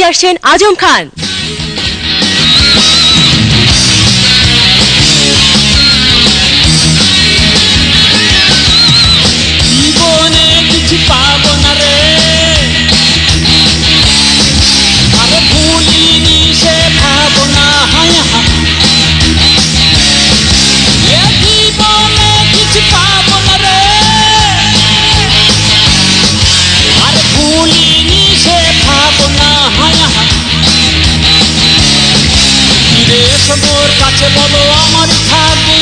আসছেন আজম খান। মোর কাছে বলো আমার থাকবে